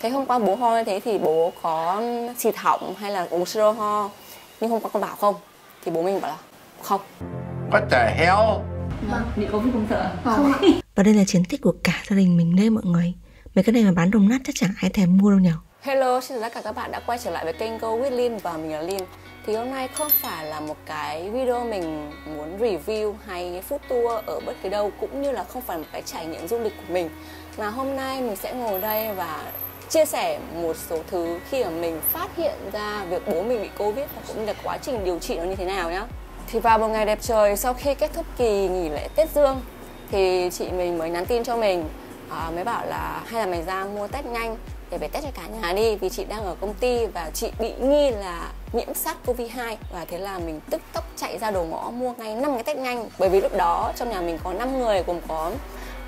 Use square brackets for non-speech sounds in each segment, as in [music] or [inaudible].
Thế hôm qua bố ho như thế thì bố có xịt họng hay là uống siro ho? Nhưng hôm qua con bảo không. Thì bố mình bảo là không. What the hell? Vâng, bị Covid không sợ? Không Và đây là chiến tích của cả gia đình mình đây mọi người. Mấy cái này mà bán đồng nát chắc chẳng ai thèm mua đâu nhỉ Hello, xin chào tất cả các bạn đã quay trở lại với kênh Go with Lin và mình là Lin. Thì hôm nay không phải là một cái video mình muốn review hay food tour ở bất cứ đâu Cũng như là không phải một cái trải nghiệm du lịch của mình. Mà hôm nay mình sẽ ngồi đây và chia sẻ một số thứ khi mà mình phát hiện ra việc bố mình bị Covid và cũng như là quá trình điều trị nó như thế nào nhá. Thì vào một ngày đẹp trời sau khi kết thúc kỳ nghỉ lễ Tết Dương thì chị mình mới nhắn tin cho mình à, mới bảo là hay là mày ra mua test nhanh để về test cho cả nhà đi vì chị đang ở công ty và chị bị nghi là nhiễm sát covid 2 và thế là mình tức tốc chạy ra đầu ngõ mua ngay 5 cái test nhanh. Bởi vì lúc đó trong nhà mình có 5 người gồm có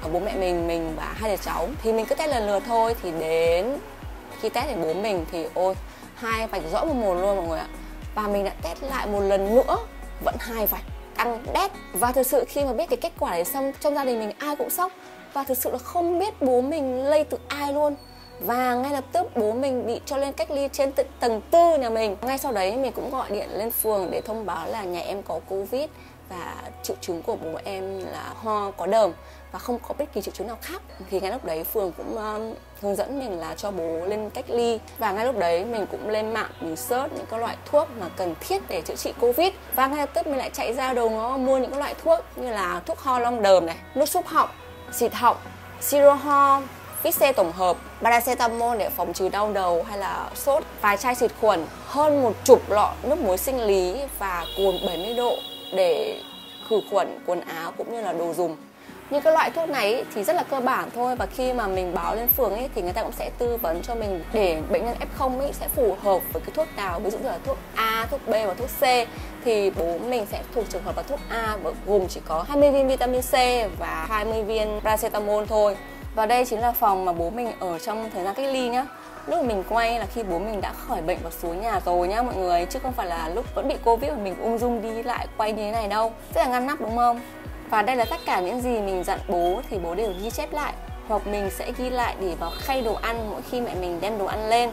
à, bố mẹ mình mình và hai đứa cháu. Thì mình cứ test lần lượt thôi thì đến khi test thì bố mình thì ôi hai vạch rõ một mồm luôn mọi người ạ. Và mình đã test lại một lần nữa vẫn hai vạch căng đét. Và thực sự khi mà biết cái kết quả đấy xong trong gia đình mình ai cũng sốc. Và thực sự là không biết bố mình lây từ ai luôn. Và ngay lập tức bố mình bị cho lên cách ly trên tầng tư nhà mình. Ngay sau đấy mình cũng gọi điện lên phường để thông báo là nhà em có covid và triệu chứng của bố em là ho có đờm và không có bất kỳ triệu chứng nào khác. Thì ngay lúc đấy phường cũng um, hướng dẫn mình là cho bố lên cách ly. Và ngay lúc đấy mình cũng lên mạng mình search những các loại thuốc mà cần thiết để chữa trị covid. Và ngay lập tức mình lại chạy ra đầu ngõ mua những các loại thuốc như là thuốc ho long đờm này nước xúc họng xịt họng siro ho vít xe tổng hợp paracetamol để phòng trừ đau đầu hay là sốt vài chai xịt khuẩn hơn một chục lọ nước muối sinh lý và cồn 70 độ để khử khuẩn quần áo cũng như là đồ dùng. Những cái loại thuốc này ý, thì rất là cơ bản thôi và khi mà mình báo lên phường ấy thì người ta cũng sẽ tư vấn cho mình để bệnh nhân F0 ấy sẽ phù hợp với cái thuốc nào. Ví dụ như là thuốc A, thuốc B và thuốc C thì bố mình sẽ thuộc trường hợp là thuốc A gồm chỉ có 20 viên vitamin C và 20 viên paracetamol thôi. Và đây chính là phòng mà bố mình ở trong thời gian cách ly nhá lúc mình quay là khi bố mình đã khỏi bệnh và xuống nhà rồi nhá mọi người chứ không phải là lúc vẫn bị covid mà mình ung dung đi lại quay như thế này đâu. Rất là ngăn nắp đúng không? Và đây là tất cả những gì mình dặn bố thì bố đều ghi chép lại. Hoặc mình sẽ ghi lại để vào khay đồ ăn mỗi khi mẹ mình đem đồ ăn lên.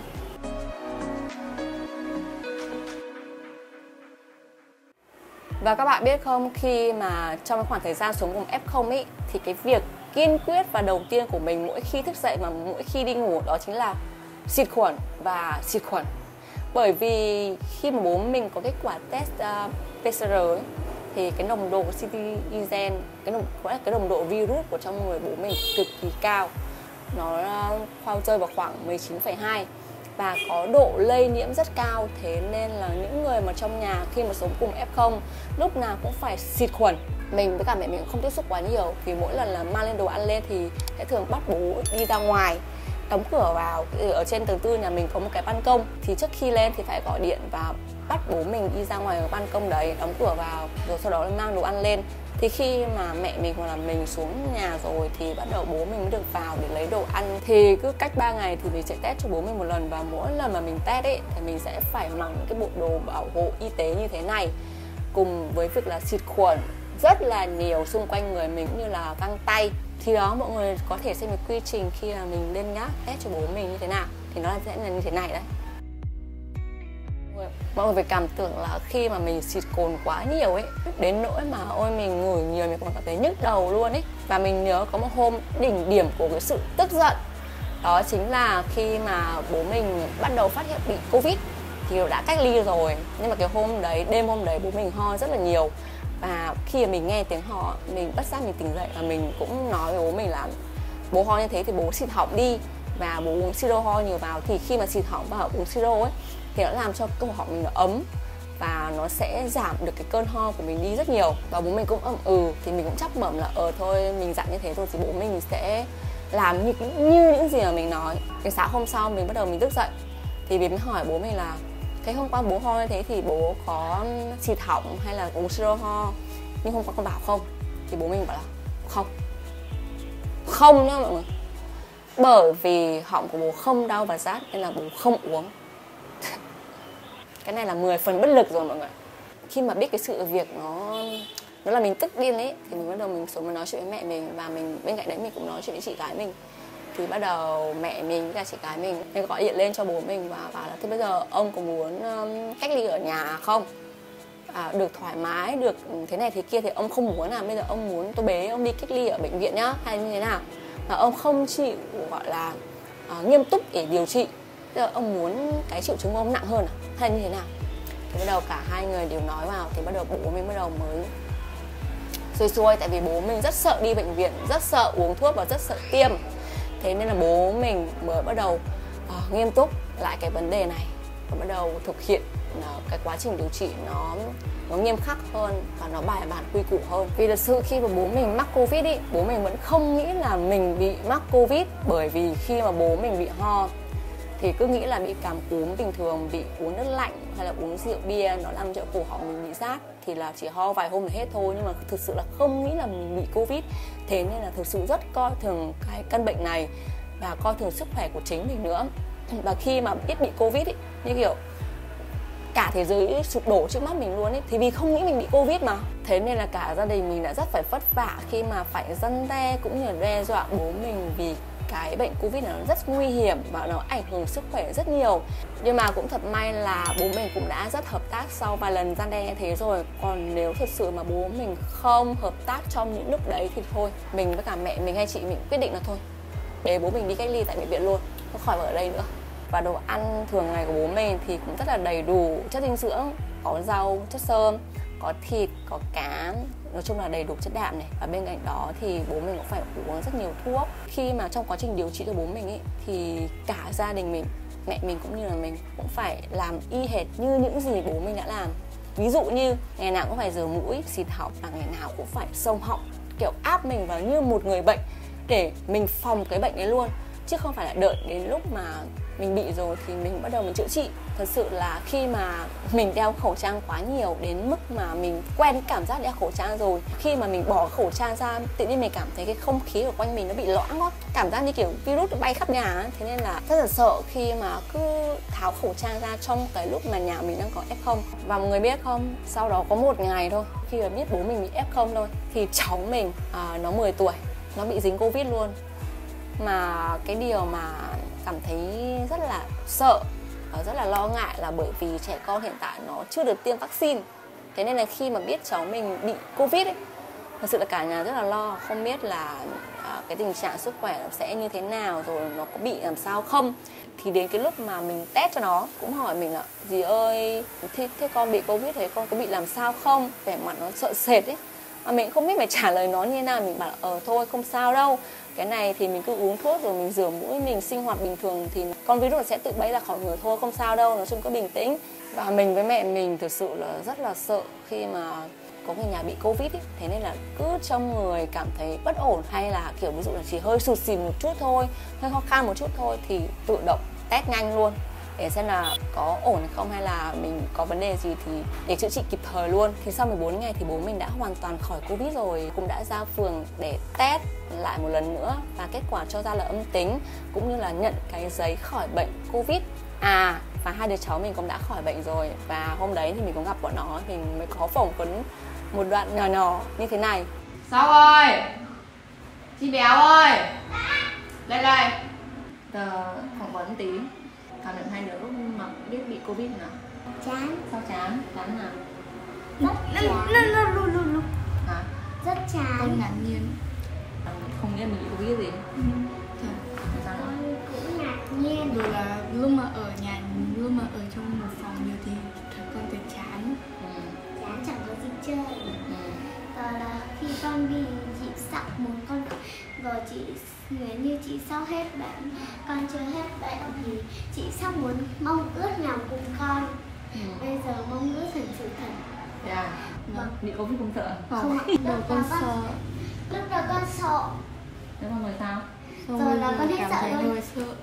Và các bạn biết không, khi mà trong khoảng thời gian sống cùng F0 ấy thì cái việc kiên quyết và đầu tiên của mình mỗi khi thức dậy mà mỗi khi đi ngủ đó chính là xịt khuẩn và xịt khuẩn. Bởi vì khi mà bố mình có kết quả test ờ, uh, PCR ấy, thì cái nồng độ citizen cái nồng gọi là cái nồng độ virus của trong người bố mình cực kỳ cao. Nó ờ, khoao rơi vào khoảng 19,2 và có độ lây nhiễm rất cao. Thế nên là những người mà trong nhà khi mà sống cùng F0 lúc nào cũng phải xịt khuẩn. Mình với cả mẹ mình cũng không tiếp xúc quá nhiều vì mỗi lần là mang lên đồ ăn lên thì sẽ thường bắt bố đi ra ngoài đóng cửa vào ừ, ở trên tầng tư nhà mình có một cái ban công, thì trước khi lên thì phải gọi điện và bắt bố mình đi ra ngoài ban công đấy, đóng cửa vào, rồi sau đó mang đồ ăn lên. Thì khi mà mẹ mình hoặc là mình xuống nhà rồi thì bắt đầu bố mình mới được vào để lấy đồ ăn. Thì cứ cách 3 ngày thì mình sẽ test cho bố mình một lần và mỗi lần mà mình test ấy thì mình sẽ phải mặc những cái bộ đồ bảo hộ y tế như thế này. Cùng với việc là xịt khuẩn rất là nhiều xung quanh người mình, cũng như là găng tay thì đó, mọi người có thể xem cái quy trình khi là mình lên nhá test cho bố mình như thế nào, thì nó sẽ là như thế này đấy. Mọi người phải cảm tưởng là khi mà mình xịt cồn quá nhiều ấy, đến nỗi mà ôi mình ngửi nhiều, mình còn cảm thấy nhức đầu luôn ấy. Và mình nhớ có một hôm, đỉnh điểm của cái sự tức giận, đó chính là khi mà bố mình bắt đầu phát hiện bị covid thì đã cách ly rồi. Nhưng mà cái hôm đấy, đêm hôm đấy bố mình ho rất là nhiều và khi mà mình nghe tiếng ho mình bất giác mình tỉnh dậy và mình cũng nói với bố mình là, bố ho như thế thì bố xịt họng đi. Và bố uống siro ho nhiều vào thì khi mà xịt họng và uống siro ấy, thì nó làm cho cơ họng mình nó ấm và nó sẽ giảm được cái cơn ho của mình đi rất nhiều. Và bố mình cũng ậm ừ thì mình cũng chắc mẩm là ờ thôi mình dặn như thế rồi thì bố mình sẽ làm như như những gì mà mình nói. Cái sáng hôm sau mình bắt đầu mình thức dậy, thì mình mới hỏi bố mình là thế hôm qua bố ho như thế thì bố có xịt họng hay là uống siro ho? Nhưng hôm qua con bảo không. Thì bố mình bảo là không. Không nhá mọi người. Bởi vì họng của bố không đau và rát nên là bố không uống. [laughs] Cái này là 10 phần bất lực rồi mọi người. Khi mà biết cái sự việc nó nó là mình tức điên ấy, thì mình bắt đầu mình xuống mình nói chuyện với mẹ mình và mình, bên cạnh đấy mình cũng nói chuyện với chị gái mình thì bắt đầu mẹ mình với cả chị gái mình mình gọi điện lên cho bố mình và bảo là thế bây giờ ông có muốn um, cách ly ở nhà không? À, được thoải mái được ừ, thế này thế kia thì ông không muốn là bây giờ ông muốn tôi bế ông đi cách ly ở bệnh viện nhá hay như thế nào? Mà ông không chịu gọi là uh, nghiêm túc để điều trị. Bây giờ ông muốn cái triệu chứng của ông nặng hơn à? Hay như thế nào? Thì bắt đầu cả hai người đều nói vào thì bắt đầu bố mình bắt đầu mới xuôi xuôi. Tại vì bố mình rất sợ đi bệnh viện rất sợ uống thuốc và rất sợ tiêm thế nên là bố mình mới bắt đầu uh, nghiêm túc lại cái vấn đề này và bắt đầu thực hiện uh, cái quá trình điều trị nó nó nghiêm khắc hơn và nó bài bản quy củ hơn. Vì thật sự khi mà bố mình mắc covid ý bố mình vẫn không nghĩ là mình bị mắc covid bởi vì khi mà bố mình bị ho thì cứ nghĩ là bị cảm cúm bình thường bị uống nước lạnh hay là uống rượu bia nó làm cho cổ họng mình bị rát thì là chỉ ho vài hôm là hết thôi. Nhưng mà thực sự là không nghĩ là mình bị covid. Thế nên là thực sự rất coi thường cái căn bệnh này và coi thường sức khỏe của chính mình nữa. [clears throat] Và khi mà biết bị covid ý, như kiểu cả thế giới sụp đổ trước mắt mình luôn ấy thì vì không nghĩ mình bị covid mà. Thế nên là cả gia đình mình đã rất phải vất vả khi mà phải dân đe cũng như đe dọa bố mình vì cái bệnh covid này nó rất nguy hiểm và nó ảnh hưởng sức khỏe rất nhiều. Nhưng mà cũng thật may là bố mình cũng đã rất hợp tác sau vài lần gian đe như thế rồi. Còn nếu thật sự mà bố mình không hợp tác trong những lúc đấy thì thôi, mình với cả mẹ mình hay chị mình quyết định là thôi, để bố mình đi cách ly tại bệnh viện luôn, không khỏi ở đây nữa. Và đồ ăn thường ngày của bố mình thì cũng rất là đầy đủ, chất dinh dưỡng, có rau, chất xơ có thịt, có cá nói chung là đầy đủ chất đạm này. Và bên cạnh đó thì bố mình cũng phải uống rất nhiều thuốc khi mà trong quá trình điều trị cho bố mình ấy thì cả gia đình mình, mẹ mình cũng như là mình cũng phải làm y hệt như những gì bố mình đã làm. Ví dụ như ngày nào cũng phải rửa mũi, xịt họng và ngày nào cũng phải sông họng, kiểu áp mình vào như một người bệnh để mình phòng cái bệnh ấy luôn chứ không phải là đợi đến lúc mà mình bị rồi thì mình bắt đầu mình chữa trị. Thật sự là khi mà mình đeo khẩu trang quá nhiều đến mức mà mình quen cảm giác đeo khẩu trang rồi khi mà mình bỏ khẩu trang ra tự nhiên mình cảm thấy cái không khí ở quanh mình nó bị loãng quá cảm giác như kiểu virus nó bay khắp nhà thế nên là rất là sợ khi mà cứ tháo khẩu trang ra trong cái lúc mà nhà mình đang có f0 và mọi người biết không sau đó có một ngày thôi khi mà biết bố mình bị f0 thôi thì cháu mình à, nó 10 tuổi nó bị dính covid luôn mà cái điều mà cảm thấy rất là sợ và rất là lo ngại là bởi vì trẻ con hiện tại nó chưa được tiêm vaccine. Thế nên là khi mà biết cháu mình bị covid ấy thật sự là cả nhà rất là lo không biết là à, cái tình trạng sức khỏe nó sẽ như thế nào rồi nó có bị làm sao không. Thì đến cái lúc mà mình test cho nó cũng hỏi mình là dì ơi thế, thế con bị covid thế con có bị làm sao không? Vẻ mặt nó sợ sệt ấy mà mình không biết phải trả lời nó như thế nào. Mình bảo ờ thôi, không sao đâu. Cái này thì mình cứ uống thuốc rồi mình rửa mũi, mình sinh hoạt bình thường thì con virus sẽ tự bay ra khỏi người. Thôi, không sao đâu, nói chung cứ bình tĩnh. Và mình với mẹ mình thực sự là rất là sợ khi mà có người nhà bị covid ý. thế nên là cứ trong người cảm thấy bất ổn hay là kiểu ví dụ là chỉ hơi sụt xì một chút thôi, hơi ho khan một chút thôi thì tự động test nhanh luôn để xem là có ổn hay không hay là mình có vấn đề gì thì để chữa trị kịp thời luôn. Thì sau 14 ngày thì bố mình đã hoàn toàn khỏi covid rồi cũng đã ra phường để test lại một lần nữa và kết quả cho ra là âm tính cũng như là nhận cái giấy khỏi bệnh covid. À và hai đứa cháu mình cũng đã khỏi bệnh rồi và hôm đấy thì mình có gặp bọn nó mình mới có phỏng vấn một đoạn nhỏ nhỏ như thế này. Sao ơi? Chị béo ơi! Lên đây! Tờ phỏng vấn tí cảm nhận hai đứa lúc mà biết bị covid nào chán. Sao chán? Chán nào rất chán. Hả? Rất chán. Con ngạc nhiên. Không nghĩ mình bị covid gì. Ừ. con cũng ngạc nhiên. Rồi là lúc mà ở nhà Lúc mà ở trong một phòng nhiều thì thật con thấy chán. Ừ. chán chẳng có gì chơi. Ừ. và là khi con bị chị sặc muốn con rồi chị nếu như chị sau hết bệnh con chưa hết bệnh thì chị sắp muốn mong ước nằm cùng con. Ừ. bây giờ mong ước thành sự thật. Yeah. Vâng. bị covid không sợ. Không ạ. Lúc con con- sợ. Lúc đầu con sợ. Mà người sao? Xong Rồi bây là giờ con hết sợ rồi.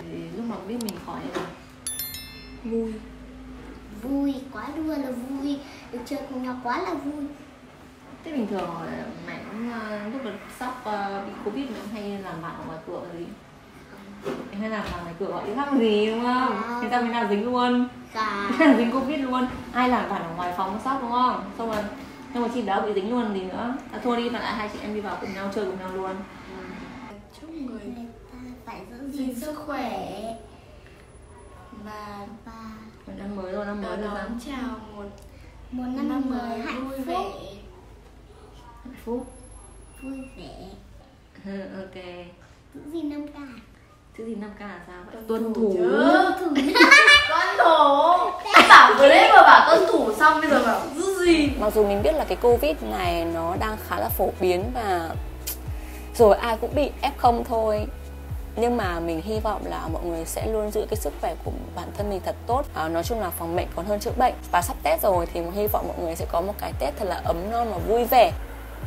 thì lúc mà biết mình khỏi thì Vui. Vui quá đua là vui. Được chơi cùng nhau quá là vui thế bình thường mẹ cũng ờ, lúc mà sắp ờ, bị covid mẹ cũng hay làm bạn ở ngoài cửa gì? Hay làm bạn ngoài cửa gọi đi khác gì đúng không? À. người ta mới nào dính luôn? Cả [laughs] dính covid luôn. Ai làm bạn ở ngoài phòng sắp đúng không? Xong rồi nhưng mà chị đỡ bị dính luôn gì nữa. À, thôi đi bạn lại hai chị em đi vào cùng nhau chơi cùng nhau luôn. Chúc người phải giữ gìn sức khỏe. Và và năm mới rồi năm mới rồi chào một một năm, mới hạnh vui phúc phúc vui vẻ. Ok. Giữ gìn năm cả chữ gì năm k là sao? Tuân thủ chứ. thủ tuân thủ. Em [laughs] bảo vừa đấy mà bảo tuân thủ xong bây giờ bảo giữ gìn. Mặc dù mình biết là cái covid này nó đang khá là phổ biến và rồi ai cũng bị f0 thôi. Nhưng mà mình hy vọng là mọi người sẽ luôn giữ cái sức khỏe của bản thân mình thật tốt. À, nói chung là phòng bệnh còn hơn chữa bệnh. Và sắp tết rồi thì mình hy vọng mọi người sẽ có một cái tết thật là ấm no và vui vẻ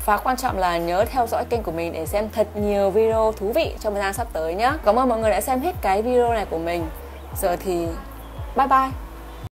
và quan trọng là nhớ theo dõi kênh của mình để xem thật nhiều video thú vị trong thời gian sắp tới nhé Cảm ơn mọi người đã xem hết cái video này của mình. Giờ thì bye bye.